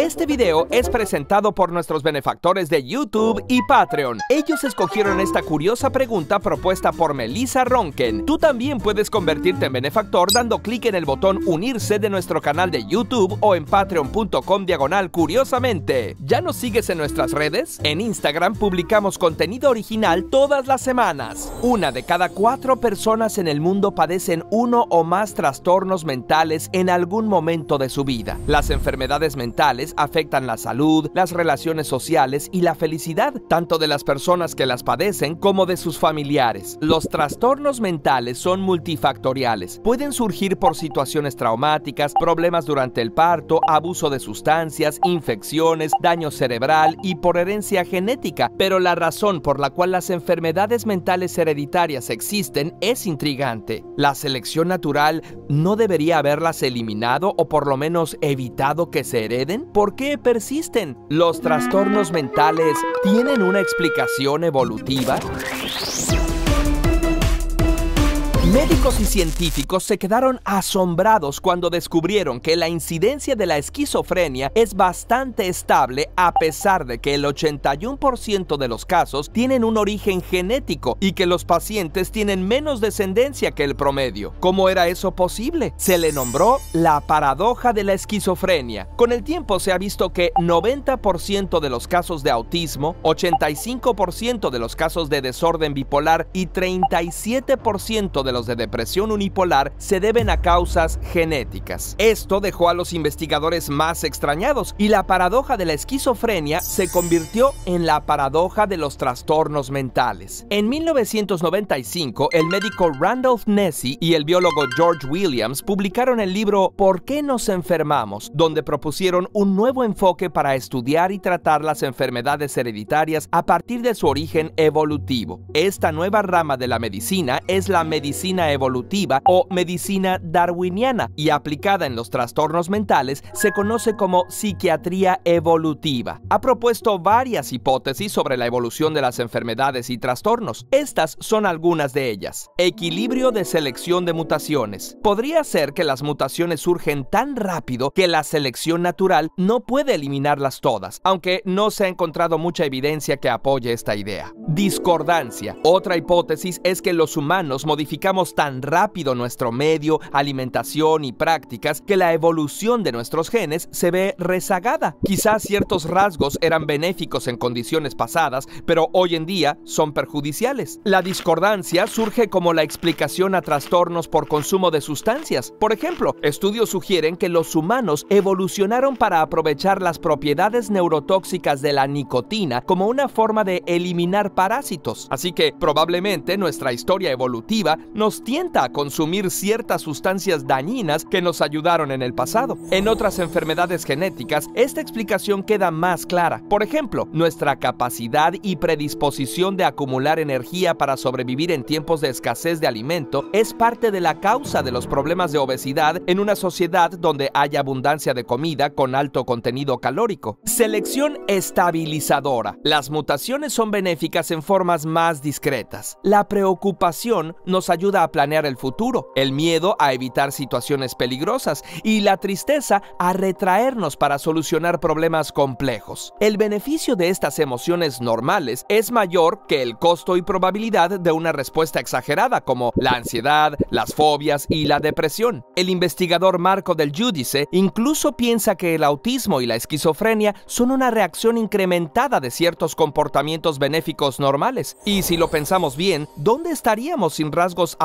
Este video es presentado por nuestros benefactores de YouTube y Patreon. Ellos escogieron esta curiosa pregunta propuesta por Melissa Ronken. Tú también puedes convertirte en benefactor dando clic en el botón unirse de nuestro canal de YouTube o en patreon.com diagonal curiosamente. ¿Ya nos sigues en nuestras redes? En Instagram publicamos contenido original todas las semanas. Una de cada cuatro personas en el mundo padecen uno o más trastornos mentales en algún momento de su vida. Las enfermedades mentales afectan la salud, las relaciones sociales y la felicidad, tanto de las personas que las padecen como de sus familiares. Los trastornos mentales son multifactoriales. Pueden surgir por situaciones traumáticas, problemas durante el parto, abuso de sustancias, infecciones, daño cerebral y por herencia genética, pero la razón por la cual las enfermedades mentales hereditarias existen es intrigante. La selección natural no debería haberlas eliminado o por lo menos evitado que se hereden? ¿Por qué persisten? ¿Los trastornos mentales tienen una explicación evolutiva? Médicos y científicos se quedaron asombrados cuando descubrieron que la incidencia de la esquizofrenia es bastante estable a pesar de que el 81% de los casos tienen un origen genético y que los pacientes tienen menos descendencia que el promedio. ¿Cómo era eso posible? Se le nombró la paradoja de la esquizofrenia. Con el tiempo se ha visto que 90% de los casos de autismo, 85% de los casos de desorden bipolar y 37% de los de depresión unipolar se deben a causas genéticas. Esto dejó a los investigadores más extrañados y la paradoja de la esquizofrenia se convirtió en la paradoja de los trastornos mentales. En 1995, el médico Randolph Nessy y el biólogo George Williams publicaron el libro ¿Por qué nos enfermamos?, donde propusieron un nuevo enfoque para estudiar y tratar las enfermedades hereditarias a partir de su origen evolutivo. Esta nueva rama de la medicina es la medicina evolutiva o medicina darwiniana y aplicada en los trastornos mentales se conoce como psiquiatría evolutiva. Ha propuesto varias hipótesis sobre la evolución de las enfermedades y trastornos. Estas son algunas de ellas. Equilibrio de selección de mutaciones. Podría ser que las mutaciones surgen tan rápido que la selección natural no puede eliminarlas todas, aunque no se ha encontrado mucha evidencia que apoye esta idea. Discordancia. Otra hipótesis es que los humanos modificamos tan rápido nuestro medio, alimentación y prácticas que la evolución de nuestros genes se ve rezagada. Quizás ciertos rasgos eran benéficos en condiciones pasadas, pero hoy en día son perjudiciales. La discordancia surge como la explicación a trastornos por consumo de sustancias. Por ejemplo, estudios sugieren que los humanos evolucionaron para aprovechar las propiedades neurotóxicas de la nicotina como una forma de eliminar parásitos. Así que probablemente nuestra historia evolutiva nos tienta a consumir ciertas sustancias dañinas que nos ayudaron en el pasado. En otras enfermedades genéticas, esta explicación queda más clara. Por ejemplo, nuestra capacidad y predisposición de acumular energía para sobrevivir en tiempos de escasez de alimento es parte de la causa de los problemas de obesidad en una sociedad donde hay abundancia de comida con alto contenido calórico. Selección estabilizadora. Las mutaciones son benéficas en formas más discretas. La preocupación nos ayuda a planear el futuro, el miedo a evitar situaciones peligrosas y la tristeza a retraernos para solucionar problemas complejos. El beneficio de estas emociones normales es mayor que el costo y probabilidad de una respuesta exagerada como la ansiedad, las fobias y la depresión. El investigador Marco del Giudice incluso piensa que el autismo y la esquizofrenia son una reacción incrementada de ciertos comportamientos benéficos normales. Y si lo pensamos bien, ¿dónde estaríamos sin rasgos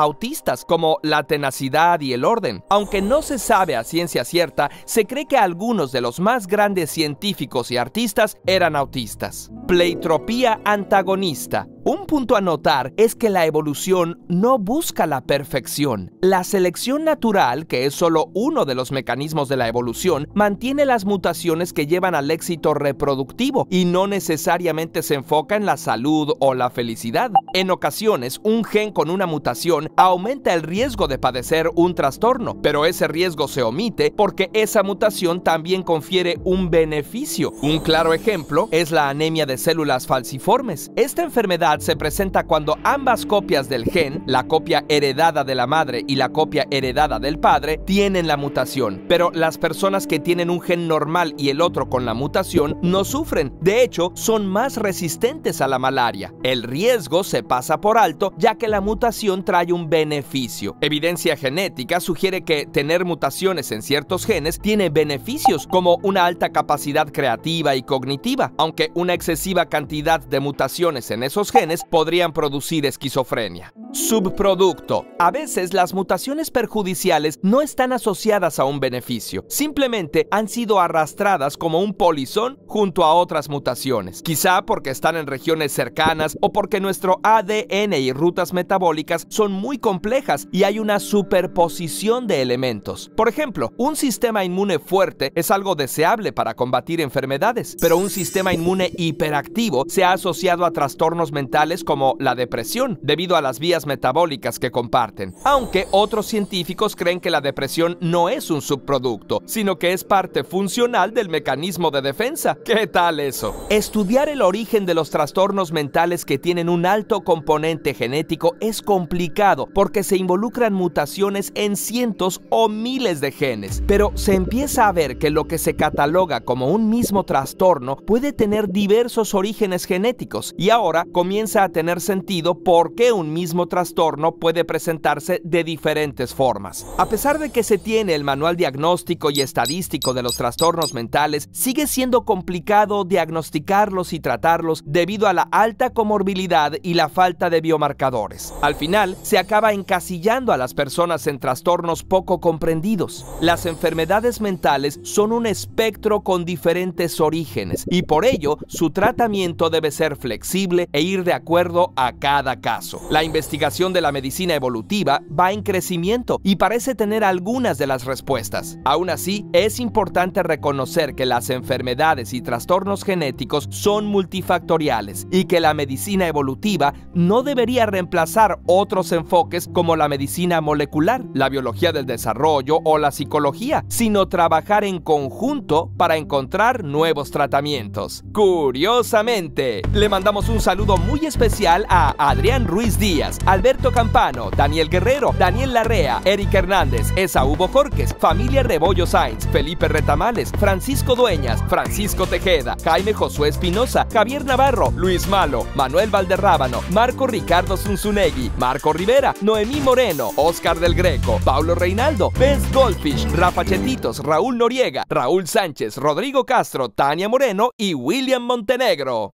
como la tenacidad y el orden. Aunque no se sabe a ciencia cierta, se cree que algunos de los más grandes científicos y artistas eran autistas. Pleitropía antagonista. Un punto a notar es que la evolución no busca la perfección. La selección natural, que es solo uno de los mecanismos de la evolución, mantiene las mutaciones que llevan al éxito reproductivo y no necesariamente se enfoca en la salud o la felicidad. En ocasiones, un gen con una mutación aumenta el riesgo de padecer un trastorno, pero ese riesgo se omite porque esa mutación también confiere un beneficio. Un claro ejemplo es la anemia de células falciformes. Esta enfermedad se presenta cuando ambas copias del gen, la copia heredada de la madre y la copia heredada del padre, tienen la mutación. Pero las personas que tienen un gen normal y el otro con la mutación no sufren. De hecho, son más resistentes a la malaria. El riesgo se pasa por alto ya que la mutación trae un beneficio. Evidencia genética sugiere que tener mutaciones en ciertos genes tiene beneficios como una alta capacidad creativa y cognitiva, aunque una excesiva cantidad de mutaciones en esos genes podrían producir esquizofrenia. Subproducto. A veces las mutaciones perjudiciales no están asociadas a un beneficio, simplemente han sido arrastradas como un polizón junto a otras mutaciones, quizá porque están en regiones cercanas o porque nuestro ADN y rutas metabólicas son muy complejas y hay una superposición de elementos. Por ejemplo, un sistema inmune fuerte es algo deseable para combatir enfermedades, pero un sistema inmune hiperactivo se ha asociado a trastornos mentales como la depresión, debido a las vías metabólicas que comparten. Aunque otros científicos creen que la depresión no es un subproducto, sino que es parte funcional del mecanismo de defensa. ¿Qué tal eso? Estudiar el origen de los trastornos mentales que tienen un alto componente genético es complicado porque se involucran mutaciones en cientos o miles de genes, pero se empieza a ver que lo que se cataloga como un mismo trastorno puede tener diversos orígenes genéticos y ahora comienza a tener sentido por qué un mismo trastorno puede presentarse de diferentes formas. A pesar de que se tiene el manual diagnóstico y estadístico de los trastornos mentales, sigue siendo complicado diagnosticarlos y tratarlos debido a la alta comorbilidad y la falta de biomarcadores. Al final, se acaba encasillando a las personas en trastornos poco comprendidos. Las enfermedades mentales son un espectro con diferentes orígenes y por ello su tratamiento debe ser flexible e ir de acuerdo a cada caso. La investigación de la medicina evolutiva va en crecimiento y parece tener algunas de las respuestas. Aún así, es importante reconocer que las enfermedades y trastornos genéticos son multifactoriales y que la medicina evolutiva no debería reemplazar otros enfoques como la medicina molecular, la biología del desarrollo o la psicología, sino trabajar en conjunto para encontrar nuevos tratamientos. Curiosamente, le mandamos un saludo muy especial a Adrián Ruiz Díaz, Alberto Campano, Daniel Guerrero, Daniel Larrea, Eric Hernández, Esaú Jorques, Familia Rebollo Sainz, Felipe Retamales, Francisco Dueñas, Francisco Tejeda, Jaime Josué Espinosa, Javier Navarro, Luis Malo, Manuel Valderrábano, Marco Ricardo Zunzunegui, Marco Rivera, Noemí Moreno, Oscar del Greco, Paulo Reinaldo, Benz Goldfish, Rafa Chetitos, Raúl Noriega, Raúl Sánchez, Rodrigo Castro, Tania Moreno y William Montenegro.